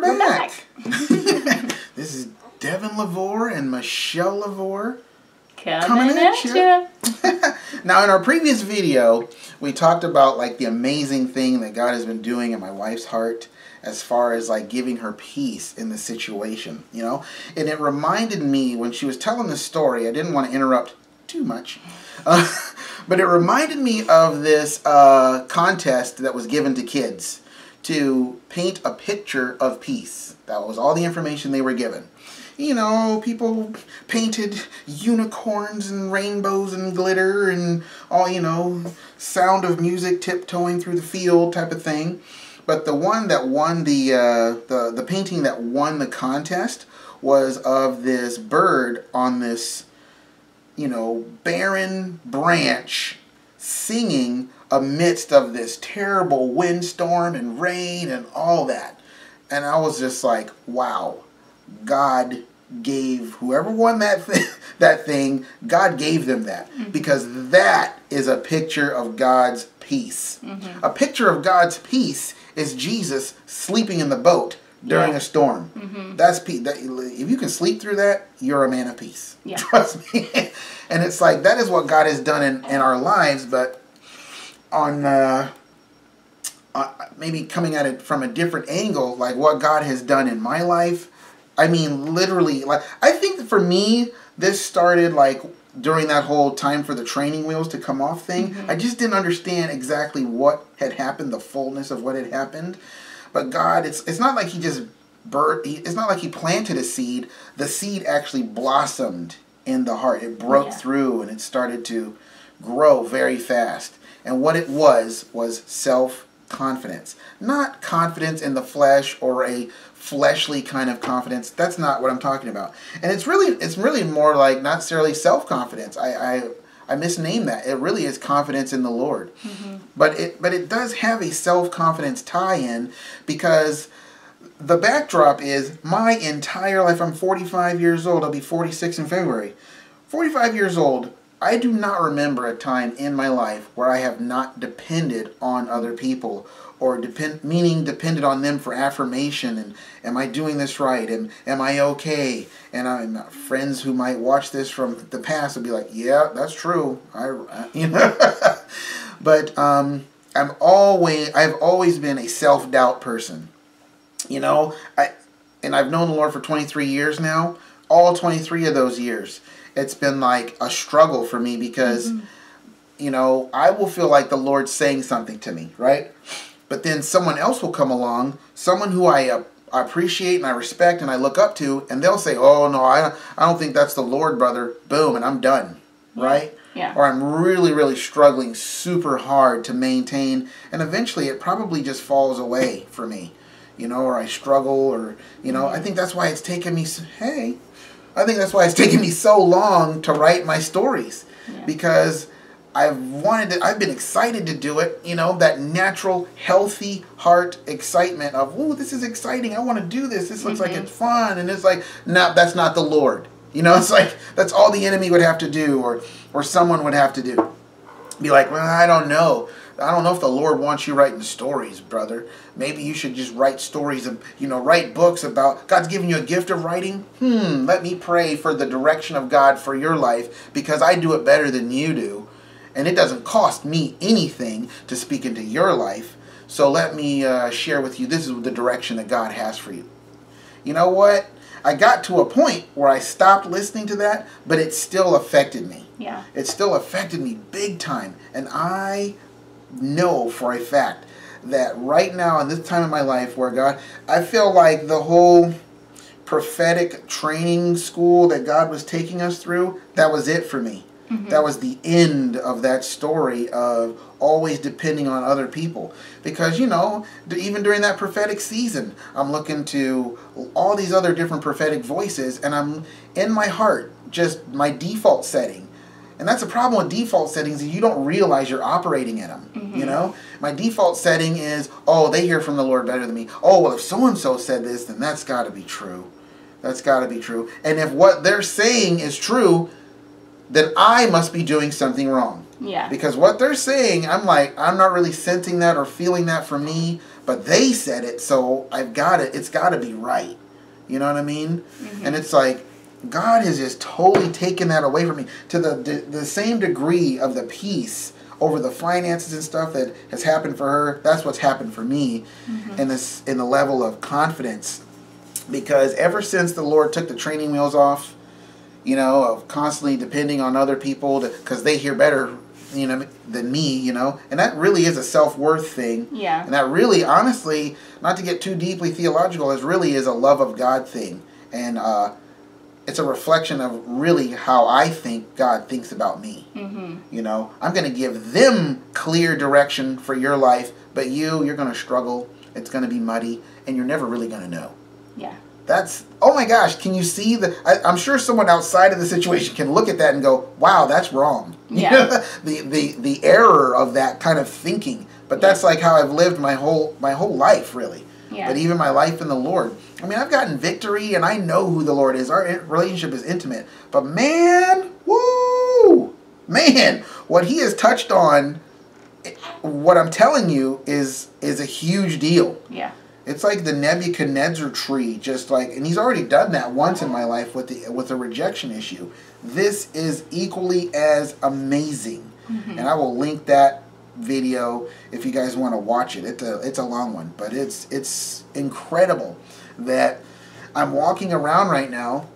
we're back. this is Devin LaVore and Michelle LaVore. Coming, Coming at ya. Now, in our previous video, we talked about like the amazing thing that God has been doing in my wife's heart as far as like giving her peace in the situation, you know? And it reminded me when she was telling the story, I didn't want to interrupt too much, uh, but it reminded me of this uh, contest that was given to kids to paint a picture of peace. That was all the information they were given you know, people painted unicorns and rainbows and glitter and all, you know, sound of music tiptoeing through the field type of thing. But the one that won the, uh, the, the painting that won the contest was of this bird on this, you know, barren branch singing amidst of this terrible windstorm and rain and all that. And I was just like, wow, God gave whoever won that thing, that thing, God gave them that mm-hmm. because that is a picture of God's peace. Mm-hmm. A picture of God's peace is Jesus sleeping in the boat during Yeah. a storm. Mm-hmm. That's peace. That, if you can sleep through that, you're a man of peace. Yeah. Trust me. and it's like that is what God has done in, in our lives, but on uh, uh, maybe coming at it from a different angle, like what God has done in my life. I mean, literally, like I think for me, this started like during that whole time for the training wheels to come off thing. I just didn't understand exactly what had happened, the fullness of what had happened. But God, it's it's not like He just bird. He, it's not like He planted a seed. The seed actually blossomed in the heart. It broke Yeah. through and it started to grow very fast. And what it was was self confidence. Not confidence in the flesh or a fleshly kind of confidence. That's not what I'm talking about. And it's really it's really more like not necessarily self confidence. I, I I misnamed that. It really is confidence in the Lord. Mm-hmm. But it but it does have a self confidence tie in because the backdrop is my entire life. I'm 45 years old. I'll be 46 in February. 45 years old. I do not remember a time in my life where I have not depended on other people or depend meaning depended on them for affirmation and am I doing this right? And am I okay? And I'm friends who might watch this from the past will be like yeah that's true. I I- you know? But um I'm always I've always been a self-doubt person. You know i and i've known the lord for 23 years now. All 23 of those years it's been like a struggle for me because you know i will feel like the lord's saying something to me right? But then someone else will come along someone who i uh, appreciate and i respect and i look up to and they'll say oh no i, I don't think that's the lord brother. Boom and i'm done right? Yeah. or I'm really, really struggling super hard to maintain, and eventually it probably just falls away for me, you know, or I struggle, or, you know, I think that's why it's taken me, hey, I think that's why it's taken me so long to write my stories, Yeah. because I've wanted to, I've been excited to do it, you know, that natural, healthy heart excitement of, ooh, this is exciting, I want to do this, this looks like mm-hmm. it's fun, and it's like, no, that's not the Lord. You know, it's like that's all the enemy would have to do, or or someone would have to do. Be like, well, I don't know. I don't know if the Lord wants you writing stories, brother. Maybe you should just write stories and, you know, write books about God's given you a gift of writing. Hmm, let me pray for the direction of God for your life because I do it better than you do. And it doesn't cost me anything to speak into your life. So let me uh, share with you this is the direction that God has for you you know what? I got to a point where I stopped listening to that, but it still affected me. Yeah. It still affected me big time. And I know for a fact that right now, in this time of my life where God, I feel like the whole prophetic training school that God was taking us through, that was it for me. Mm-hmm. That was the end of that story of always depending on other people. Because, you know, even during that prophetic season, I'm looking to all these other different prophetic voices, and I'm in my heart, just my default setting. And that's a problem with default settings is you don't realize you're operating in them. You know, my default setting is, oh, they hear from the Lord better than me. Oh, well, if so and so said this, then that's got to be true. That's got to be true. And if what they're saying is true, then I must be doing something wrong. Yeah. Because what they're saying, I'm like, I'm not really sensing that or feeling that for me, but but they said it, so I've got it. It's got to be right. You know what I mean? Mm-hmm. And it's like God has just totally taken that away from me to the, the the same degree of the peace over the finances and stuff that has happened for her. That's what's happened for me, Mm-hmm. in this in the level of confidence, because ever since the Lord took the training wheels off, you know, of constantly depending on other people because they hear better, you know, than me, you know, and that really is a self worth thing. Yeah. And that really, honestly, not to get too deeply theological, is really is a love of God thing, and uh, it's a reflection of really how I think God thinks about me. Mm-hmm. You know, I'm going to give them clear direction for your life, but you, you're going to struggle. It's going to be muddy, and you're never really going to know. Yeah. That's oh my gosh! Can you see the? I, I'm sure someone outside of the situation can look at that and go, "Wow, that's wrong." Yeah. the the the error of that kind of thinking. But that's like how I've lived my whole my whole life, really. Yeah. But even my life in the Lord. I mean, I've gotten victory, and I know who the Lord is. Our relationship is intimate. But man, woo, man, what He has touched on, what I'm telling you is is a huge deal. Yeah. It's like the Nebuchadnezzar tree, just like, and he's already done that once in my life with the with the rejection issue. This is equally as amazing, mm-hmm. and I will link that video if you guys want to watch it. It's a it's a long one, but it's it's incredible that I'm walking around right now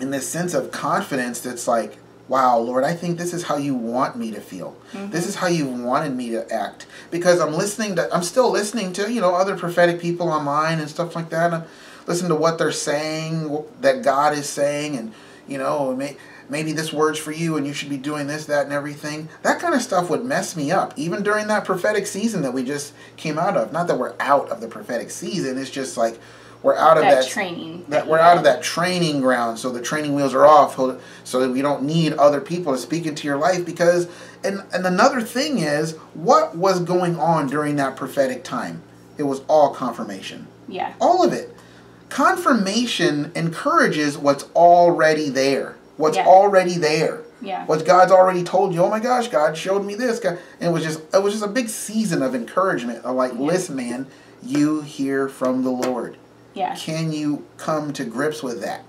in this sense of confidence that's like, wow, Lord, I think this is how you want me to feel. Mm-hmm. This is how you wanted me to act. Because I'm listening to, I'm still listening to, you know, other prophetic people online and stuff like that. And I'm listening to what they're saying, that God is saying, and, you know, may, maybe this word's for you and you should be doing this, that, and everything. That kind of stuff would mess me up, even during that prophetic season that we just came out of. Not that we're out of the prophetic season, it's just like, we're out of That that, training. that we're out of that training ground so the training wheels are off so that we don't need other people to speak into your life because and and another thing is what was going on during that prophetic time it was all confirmation Yeah. all of it confirmation encourages what's already there what's Yeah. already there Yeah. what God's already told you. Oh my gosh, God showed me this. God, and it was just it was just a big season of encouragement. Of like, listen, man, you hear from the Lord. Yeah. Can you come to grips with that?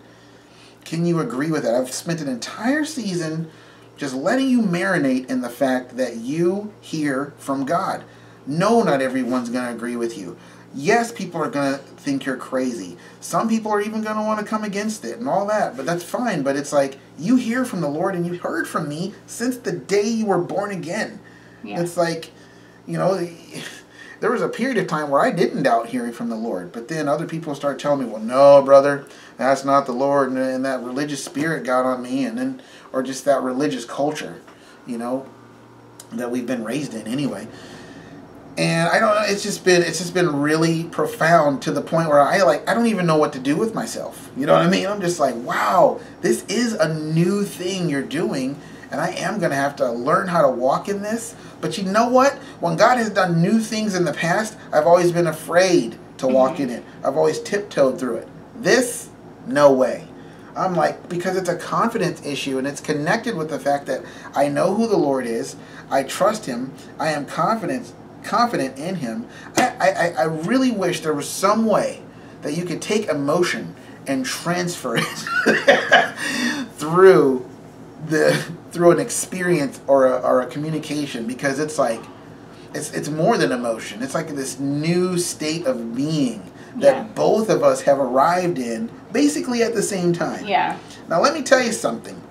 Can you agree with that? I've spent an entire season just letting you marinate in the fact that you hear from God. No, not everyone's going to agree with you. Yes, people are going to think you're crazy. Some people are even going to want to come against it and all that, but that's fine. But it's like you hear from the Lord and you heard from me since the day you were born again. Yeah. It's like, you know, there was a period of time where I didn't doubt hearing from the Lord, but then other people start telling me, "Well, no, brother, that's not the Lord," and, and that religious spirit got on me, and then, or just that religious culture, you know, that we've been raised in anyway. And I don't know. It's just been it's just been really profound to the point where I like I don't even know what to do with myself. You know what I mean? I'm just like, wow, this is a new thing you're doing, and I am gonna have to learn how to walk in this. But you know what? When God has done new things in the past, I've always been afraid to mm-hmm. walk in it. I've always tiptoed through it. This, no way. I'm like, because it's a confidence issue and it's connected with the fact that I know who the Lord is, I trust Him, I am confident, confident in Him. I, I, I really wish there was some way that you could take emotion and transfer it through the through an experience or a, or a communication because it's like it's it's more than emotion. It's like this new state of being that Yeah. both of us have arrived in basically at the same time. Yeah. Now let me tell you something.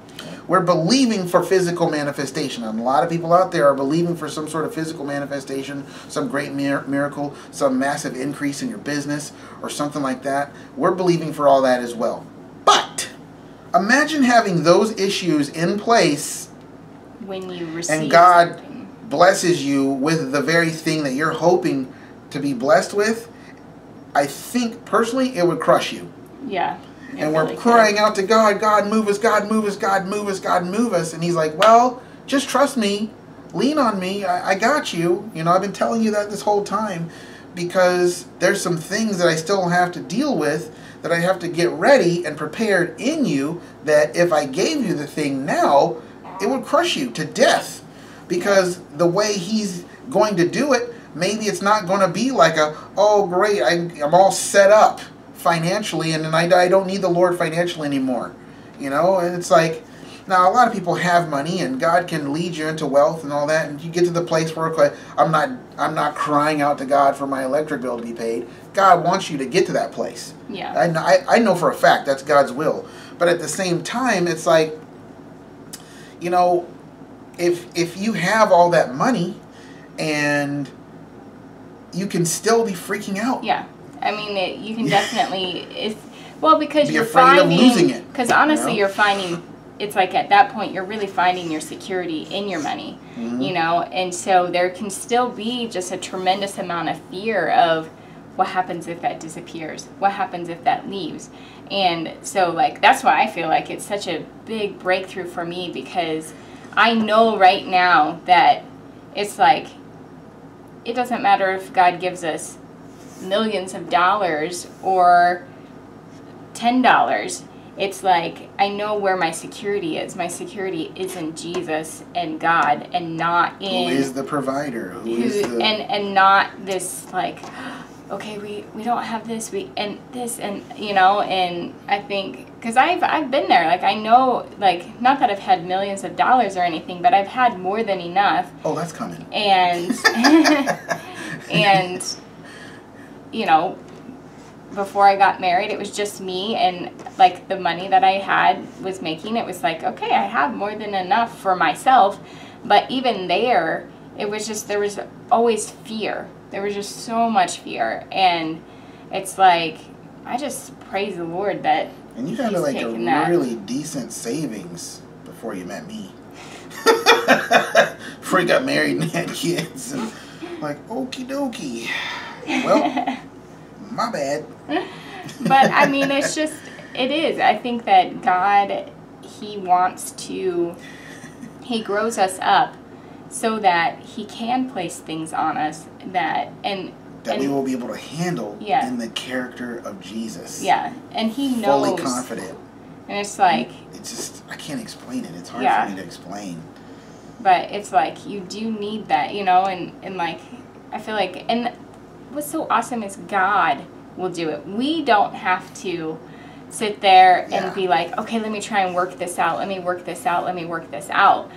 We're believing for physical manifestation. And a lot of people out there are believing for some sort of physical manifestation, some great mir- miracle, some massive increase in your business, or something like that. We're believing for all that as well. Imagine having those issues in place When you receive and God something. blesses you with the very thing that you're hoping to be blessed with. I think personally it would crush you Yeah. and we're really could. crying out to God, God move us, God move us, God move us, God move us. And he's like, well, just trust me, lean on me, I, I got you. You know, I've been telling you that this whole time because there's some things that I still have to deal with that I have to get ready and prepared in you that if I gave you the thing now, it would crush you to death. Because the way he's going to do it maybe it's not going to be like a oh great I, i'm all set up financially and I, I don't need the lord financially anymore. You know and it's like now a lot of people have money and god can lead you into wealth and all that and you get to the place where okay, i'm not i'm not crying out to god for my electric bill to be paid god wants you to get to that place Yeah. I, I, I know for a fact that's god's will but at the same time it's like you know if if you have all that money and you can still be freaking out Yeah, I mean, it, you can definitely. It's well because Be you're afraid of finding. losing it, Because honestly, know? you're finding. It's like at that point you're really finding your security in your money, Mm-hmm. you know, and so there can still be just a tremendous amount of fear of what happens if that disappears, what happens if that leaves, and so like that's why I feel like it's such a big breakthrough for me because I know right now that it's like it doesn't matter if God gives us millions of dollars or ten dollars. It's like I know where my security is. My security is in Jesus and God, and not in is the provider? Who who- is the and and not this like okay we we don't have this we and this and you know and I think because I've I've been there. Like I know like not that I've had millions of dollars or anything but I've had more than enough. Oh that's coming. And and you know before I got married it was just me and like the money that I had was making. It was like okay I have more than enough for myself. But even there it was just there was always fear. There was just so much fear. And it's like I just praise the Lord that and you had like a that. really decent savings before you met me. Before you got married and had kids and like okie dokie. Well my bad but I mean, it's just, it is. I think that God, He wants to, He grows us up so that He can place things on us that, and, that we will be able to handle Yeah. in the character of Jesus yeah, and He knows. fully confident And it's like, it's just I can't explain it it's hard Yeah. for me to explain but it's like, you do need that, you know, and, and like, I feel like, and what's so awesome is God will do it. We don't have to sit there and Yeah. be like, okay, let me try and work this out. Let me work this out. Let me work this out.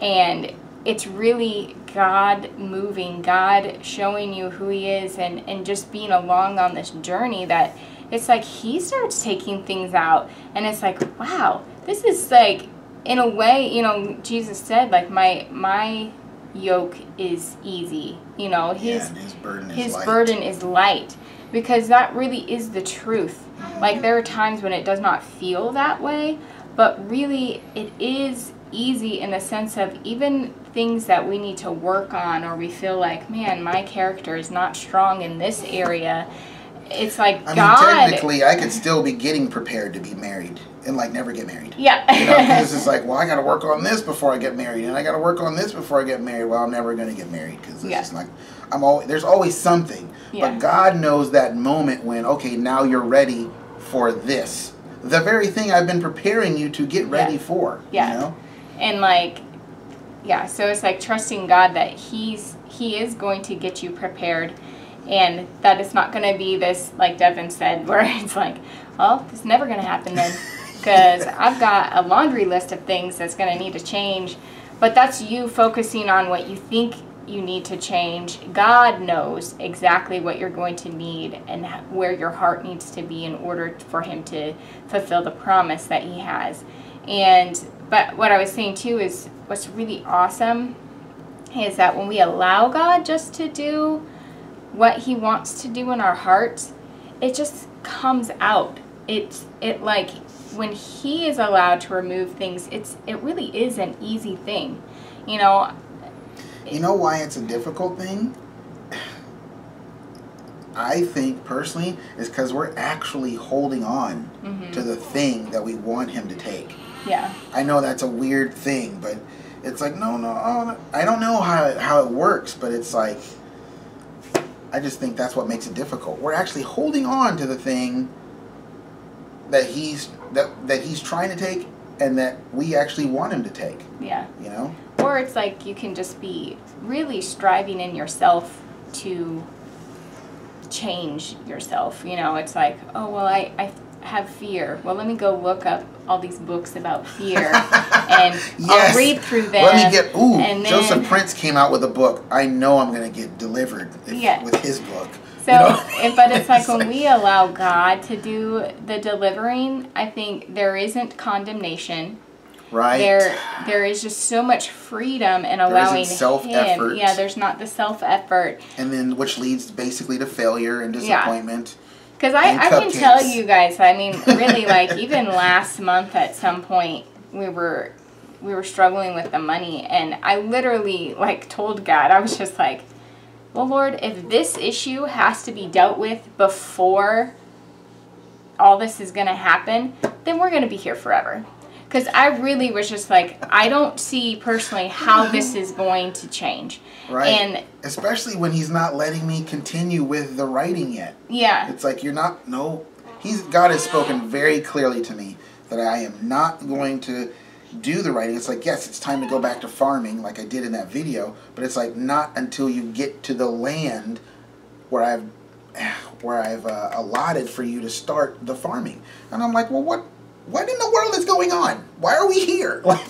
And it's really God moving, God showing you who He is, and, and just being along on this journey that it's like He starts taking things out. And it's like, wow, this is like, in a way, you know, Jesus said, like, my, my yoke is easy. You know, His yeah, his burden is his light. burden is light. Because that really is the truth. Like there are times when it does not feel that way but really it is easy in the sense of even things that we need to work on or we feel like man my character is not strong in this area. It's like I mean, god technically, I could still be getting prepared to be married and like never get married. yeah You know, 'cause it's like, well, I got to work on this before I get married, and I got to work on this before I get married. Well, I'm never going to get married because it's Yeah. just like, I'm always there's always something. Yeah. But God knows that moment when, okay, now you're ready for this, the very thing I've been preparing you to get ready Yeah. for. Yeah. You know? and like yeah so it's like trusting god that he's he is going to get you prepared and that it's not going to be this like devin said where it's like well it's never going to happen then because i've got a laundry list of things that's going to need to change but that's you focusing on what you think you need to change god knows exactly what you're going to need and where your heart needs to be in order for him to fulfill the promise that he has and but what I was saying too is what's really awesome is that when we allow God just to do what he wants to do in our hearts, it just comes out. It's it like when he is allowed to remove things, it's it really is an easy thing. You know, You know why it's a difficult thing? I think personally is because we're actually holding on Mm-hmm. to the thing that we want him to take. yeah. I know that's a weird thing, but it's like no, no, oh, I don't know how it, how it works, but it's like I just think that's what makes it difficult. We're actually holding on to the thing that he's that that he's trying to take, and that we actually want him to take. Yeah. You know? Or it's like you can just be really striving in yourself to change yourself. You know, it's like, oh, well, I, I have fear. Well, let me go look up all these books about fear and Yes. I'll read through them. Let me get. Ooh, and then, Joseph Prince came out with a book. I know I'm gonna get delivered if, Yeah. with his book. So, you know? but it's like when we allow God to do the delivering, I think there isn't condemnation. right. There, there is just so much freedom in allowing self-effort. Yeah, there's not the self effort. and then which leads basically to failure and Yeah. disappointment. Because I, I can tell you guys, I mean, really, like even last month at some point, we were we were struggling with the money, and I literally like told God, I was just like, "Well, Lord, if this issue has to be dealt with before all this is gonna happen, then we're gonna be here forever." Because I really was just like, I don't see personally how this is going to change, Right. and Especially when he's not letting me continue with the writing yet. yeah, It's like you're not no he's God has spoken very clearly to me that I am not going to do the writing. It's like yes, it's time to go back to farming like I did in that video, but it's like not until you get to the land where I've where I've uh, allotted for you to start the farming. And I'm like, "Well, what what in the world is going on? Why are we here? Like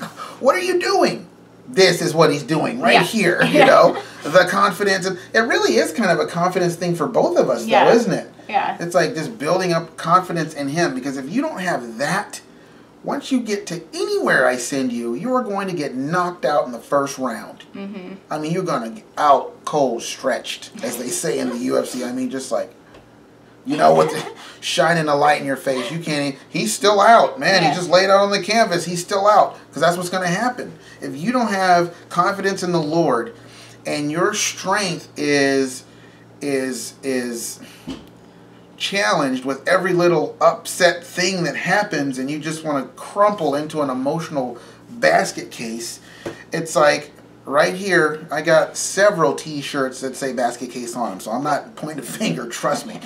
what are you doing?" This is what he's doing right Yeah. here, you know? the confidence. and It really is kind of a confidence thing for both of us, Yeah. though, isn't it? yeah, It's like just building up confidence in Him because if you don't have that, once you get to anywhere I send you, you are going to get knocked out in the first round. Mm-hmm. I mean, you're going to get out cold stretched, as they say in the UFC. I mean, just like, you know, with the shining a light in your face. You can't, he's still out, man. Yeah. He just laid out on the canvas. He's still out because that's what's going to happen. If you don't have confidence in the Lord and your strength is, is, is, challenged with every little upset thing that happens and you just want to crumple into an emotional basket case it's like right here i got several t-shirts that say basket case on them so i'm not pointing a finger trust me.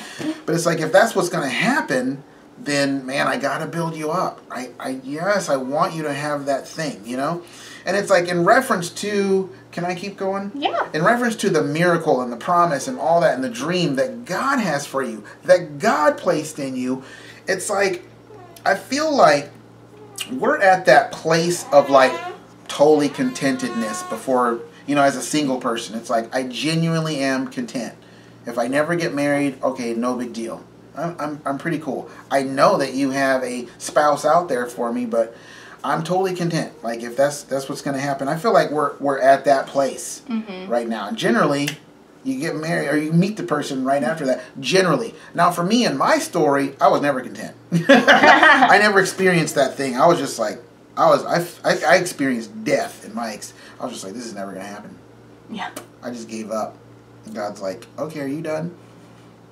But it's like if that's what's going to happen then man i gotta build you up. I, I yes i want you to have that thing you know? And it's like in reference to can i keep going yeah. in reference to the miracle and the promise and all that and the dream that God has for you, that God placed in you, it's like I feel like we're at that place of like totally contentedness before, you know, as a single person. It's like I genuinely am content. If I never get married, okay, no big deal. I'm, I'm, I'm pretty cool. I know that you have a spouse out there for me, but I'm totally content. Like if that's that's what's gonna happen, I feel like we're we're at that place mm-hmm. right now. And generally, you get married or you meet the person right after that. Generally, now for me in my story, I was never content. I never experienced that thing. I was just like, I was I, I, I experienced death in my ex. I was just like, this is never gonna happen. Yeah. I just gave up. And God's like, okay, are you done?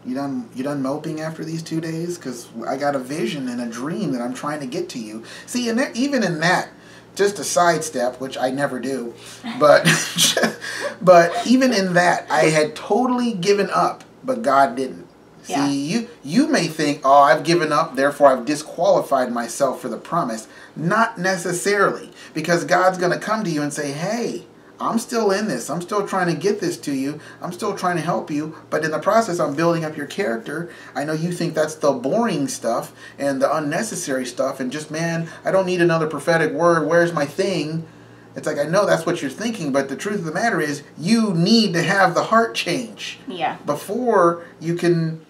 You done? You done moping after these two days? Because I got a vision and a dream that I'm trying to get to you. See, and that, even in that, just a sidestep, which I never do, but but even in that, I had totally given up, but God didn't. See, Yeah. you you may think, oh, I've given up, therefore I've disqualified myself for the promise. Not necessarily, because God's going to come to you and say, hey, I'm still in this. I'm still trying to get this to you. I'm still trying to help you. But in the process, I'm building up your character. I know you think that's the boring stuff and the unnecessary stuff. And just, man, I don't need another prophetic word. Where's my thing? It's like, I know that's what you're thinking. But the truth of the matter is, you need to have the heart change Yeah. before you can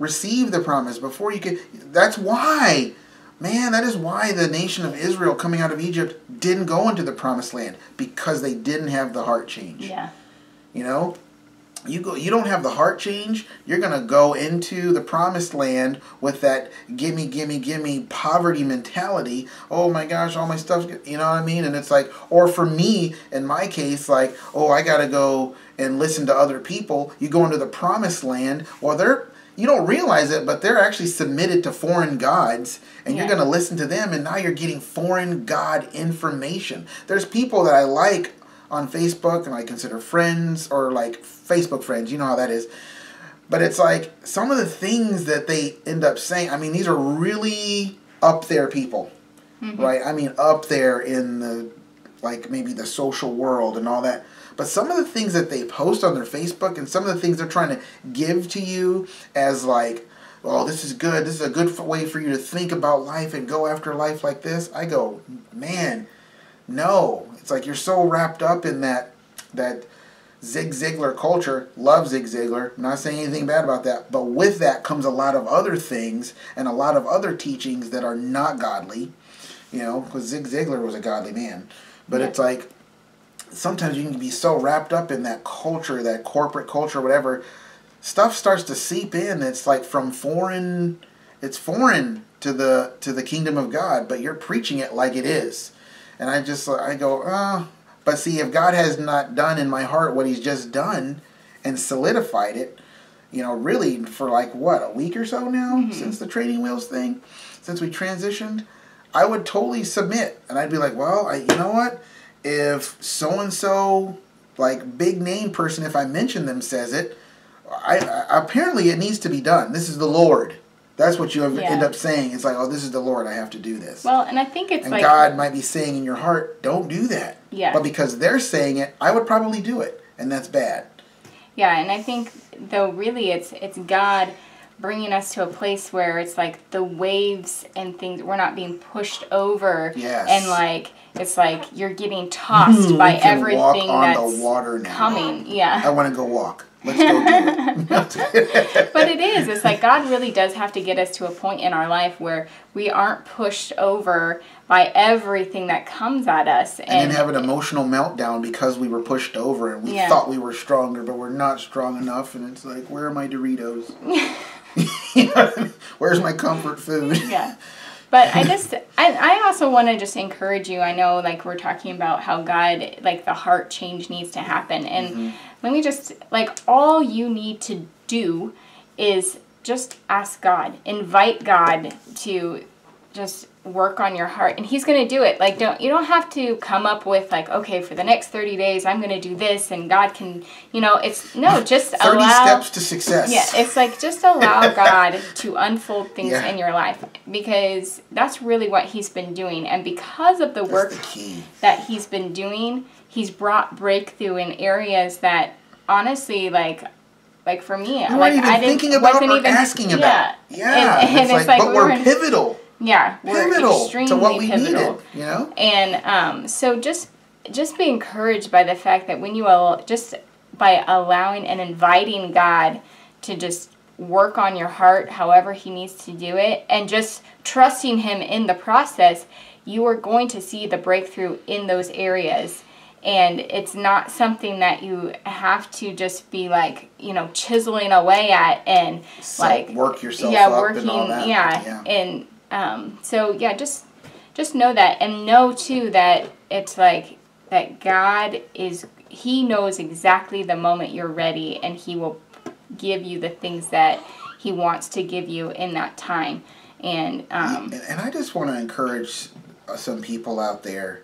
receive the promise. Before you can. That's why. Man, that is why the nation of Israel coming out of Egypt didn't go into the promised land because they didn't have the heart change. Yeah. You know, you go you don't have the heart change, you're going to go into the promised land with that gimme gimme gimme poverty mentality. Oh my gosh, all my stuff, you know what I mean? And it's like or for me in my case like, oh, I got to go and listen to other people. You go into the promised land, well they're you don't realize it, but they're actually submitted to foreign gods, and you're going to listen to them, and now you're getting foreign god information. There's people that I like on Facebook and I consider friends or like Facebook friends, you know how that is. But it's like some of the things that they end up saying, I mean, these are really up there people, mm-hmm. right? I mean, up there in the like maybe the social world and all that. But some of the things that they post on their Facebook and some of the things they're trying to give to you as like, oh, this is good. This is a good way for you to think about life and go after life like this. I go, man, no. It's like you're so wrapped up in that that Zig Ziglar culture. Love Zig Ziglar. I'm not saying anything bad about that. But with that comes a lot of other things and a lot of other teachings that are not godly. You know, because Zig Ziglar was a godly man. But yeah. it's like sometimes you can be so wrapped up in that culture, that corporate culture, whatever. Stuff starts to seep in. It's like from foreign. It's foreign to the to the kingdom of God, but you're preaching it like it is. And I just I go, oh, but see, if God has not done in my heart what He's just done and solidified it, you know, really for like what, a week or so now mm-hmm. since the training wheels thing, since we transitioned, I would totally submit. And I'd be like, well, I, you know what? If so and so, like big name person, if I mention them, says it, I, I apparently it needs to be done. This is the Lord. That's what you yeah. end up saying. It's like, oh, this is the Lord. I have to do this. Well, and I think it's and like God might be saying in your heart, don't do that. Yeah. But because they're saying it, I would probably do it, and that's bad. Yeah, and I think though really it's it's God bringing us to a place where it's like the waves and things we're not being pushed over yes. and like it's like you're getting tossed hmm, by everything that's coming yeah i want to go walk Let's go do it. but it is. It's like God really does have to get us to a point in our life where we aren't pushed over by everything that comes at us. And, and then have an emotional meltdown because we were pushed over and we yeah. thought we were stronger, but we're not strong enough. And it's like, where are my Doritos? you know I mean? Where's my comfort food? Yeah. But I just, I, I also want to just encourage you. I know, like, we're talking about how God, like, the heart change needs to happen. And mm-hmm. let me just, like, all you need to do is just ask God, invite God to just work on your heart and he's going to do it. Like don't you don't have to come up with like okay for the next 30 days i'm going to do this and god can you know it's no just 30 allow, steps to success. Yeah it's like just allow god to unfold things yeah. in your life because that's really what he's been doing and because of the that's work the that he's been doing he's brought breakthrough in areas that honestly like like for me, we like I didn't thinking about or even, asking about. Yeah, and, and it's, it's, like, like but we're, we're pivotal yeah, pivotal to what we pivotal. needed. You know, and um, so just just be encouraged by the fact that when you will just by allowing and inviting God to just work on your heart however he needs to do it and just trusting him in the process you are going to see the breakthrough in those areas and it's not something that you have to just be like you know chiseling away at and like work yourself yeah working yeah, yeah and um, so yeah, just just know that and know too that it's like that God is he knows exactly the moment you're ready and he will give you the things that he wants to give you in that time. And um, and I just want to encourage some people out there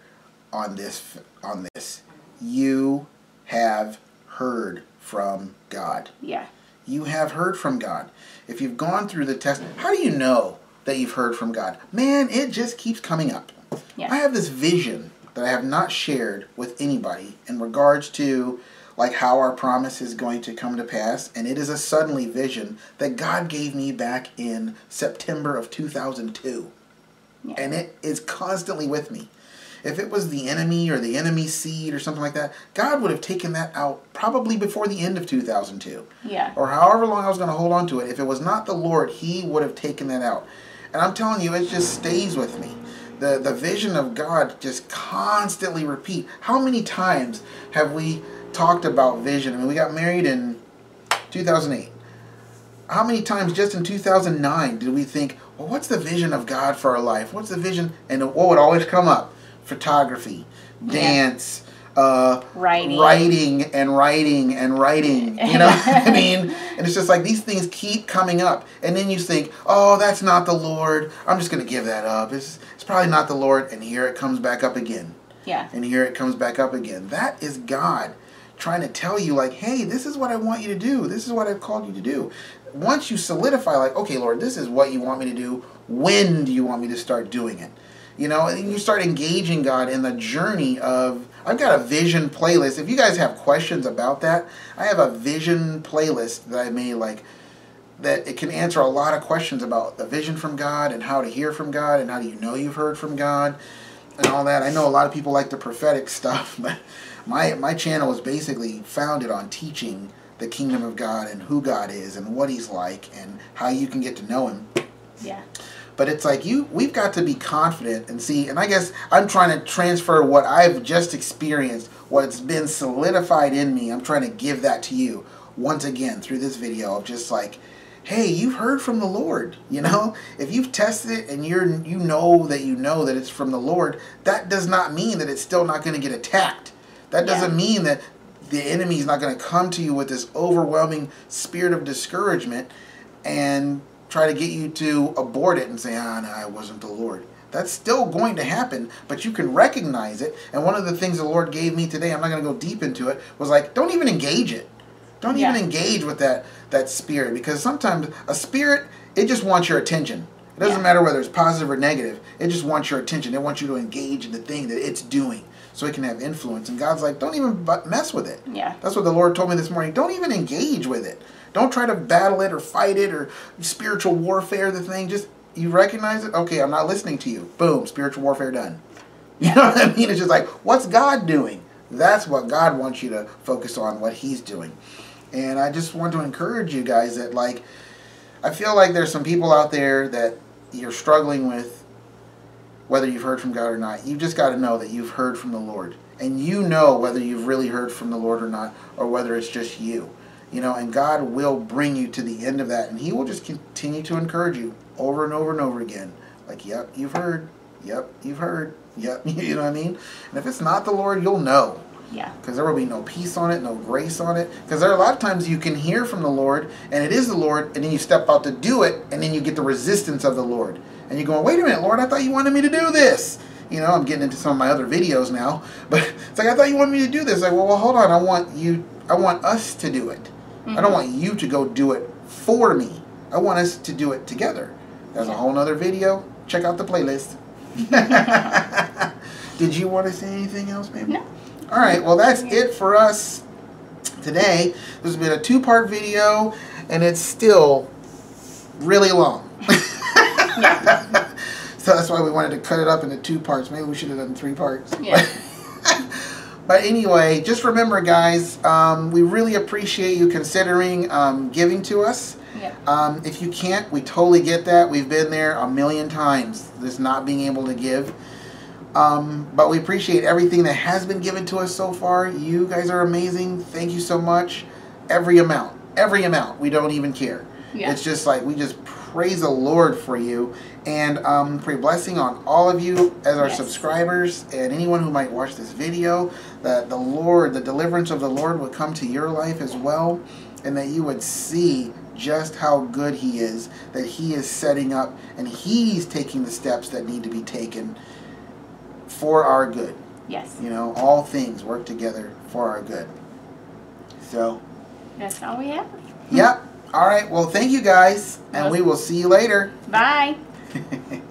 on this on this. You have heard from God. Yeah. You have heard from God. If you've gone through the test, how do you know that you've heard from God. Man, it just keeps coming up. Yeah. I have this vision that I have not shared with anybody in regards to like how our promise is going to come to pass and it is a suddenly vision that God gave me back in September of 2002. Yeah. And it is constantly with me. If it was the enemy or the enemy seed or something like that, God would have taken that out probably before the end of 2002. Yeah. Or however long I was going to hold on to it. If it was not the Lord, He would have taken that out. And I'm telling you, it just stays with me. The, the vision of God just constantly repeat. How many times have we talked about vision? I mean, we got married in 2008. How many times just in 2009 did we think, well, what's the vision of God for our life? What's the vision? And what would always come up? Photography, dance, uh, writing. writing and writing and writing. You know I mean? And it's just like these things keep coming up. And then you think, oh, that's not the Lord. I'm just going to give that up. It's, it's probably not the Lord. And here it comes back up again. Yeah. And here it comes back up again. That is God trying to tell you, like, hey, this is what I want you to do. This is what I've called you to do. Once you solidify, like, okay, Lord, this is what you want me to do. When do you want me to start doing it? You know, and you start engaging God in the journey of. I've got a vision playlist. If you guys have questions about that, I have a vision playlist that I made like that it can answer a lot of questions about the vision from God and how to hear from God and how do you know you've heard from God and all that. I know a lot of people like the prophetic stuff, but my my channel is basically founded on teaching the kingdom of God and who God is and what he's like and how you can get to know him. Yeah. But it's like you we've got to be confident and see and I guess I'm trying to transfer what I've just experienced, what's been solidified in me. I'm trying to give that to you once again through this video of just like hey, you've heard from the Lord. You know, if you've tested it and you're you know that you know that it's from the Lord, that does not mean that it's still not going to get attacked. That doesn't Yeah. mean that the enemy is not going to come to you with this overwhelming spirit of discouragement and try to get you to abort it and say, ah, no, I wasn't the Lord. That's still going to happen, but you can recognize it. And one of the things the Lord gave me today, I'm not going to go deep into it, was like, don't even engage it. Don't Yeah. even engage with that that spirit because sometimes a spirit it just wants your attention. It doesn't Yeah. matter whether it's positive or negative. It just wants your attention. It wants you to engage in the thing that it's doing so it can have influence. And God's like, don't even mess with it. Yeah. That's what the Lord told me this morning. Don't even engage with it. Don't try to battle it or fight it or spiritual warfare the thing. Just you recognize it. Okay, I'm not listening to you. Boom, spiritual warfare done. You know what I mean? It's just like, what's God doing? That's what God wants you to focus on, what He's doing. And I just want to encourage you guys that, like, I feel like there's some people out there that you're struggling with, whether you've heard from God or not. You've just got to know that you've heard from the Lord. And you know whether you've really heard from the Lord or not, or whether it's just you. You know, and God will bring you to the end of that. And He will just continue to encourage you over and over and over again. Like, yep, you've heard. Yep, you've heard. Yep, you know what I mean? And if it's not the Lord, you'll know Yeah. because there will be no peace on it, no grace on it. Because there are a lot of times you can hear from the Lord, and it is the Lord, and then you step out to do it, and then you get the resistance of the Lord, and you're going, "Wait a minute, Lord, I thought you wanted me to do this." You know, I'm getting into some of my other videos now, but it's like I thought you wanted me to do this. Like, well, well, hold on, I want you, I want us to do it. I don't want you to go do it for me. I want us to do it together. There's a whole nother video. Check out the playlist. Did you want to say anything else, baby? No. All right, well, that's it for us today. This has been a two part video, and it's still really long. so that's why we wanted to cut it up into two parts. Maybe we should have done three parts. Yeah. But anyway, just remember, guys, um, we really appreciate you considering um, giving to us. Yeah. Um, if you can't, we totally get that. We've been there a million times, this not being able to give. Um, but we appreciate everything that has been given to us so far. You guys are amazing. Thank you so much. Every amount, every amount. We don't even care. Yeah. It's just like we just praise the Lord for you and um, pray blessing on all of you as our Yes. subscribers and anyone who might watch this video. That the Lord, the deliverance of the Lord would come to your life as well, and that you would see just how good He is, that He is setting up and He's taking the steps that need to be taken for our good. Yes. You know, all things work together for our good. So, That's all we have. yep. All right. Well, thank you guys, and we will see you later. Bye.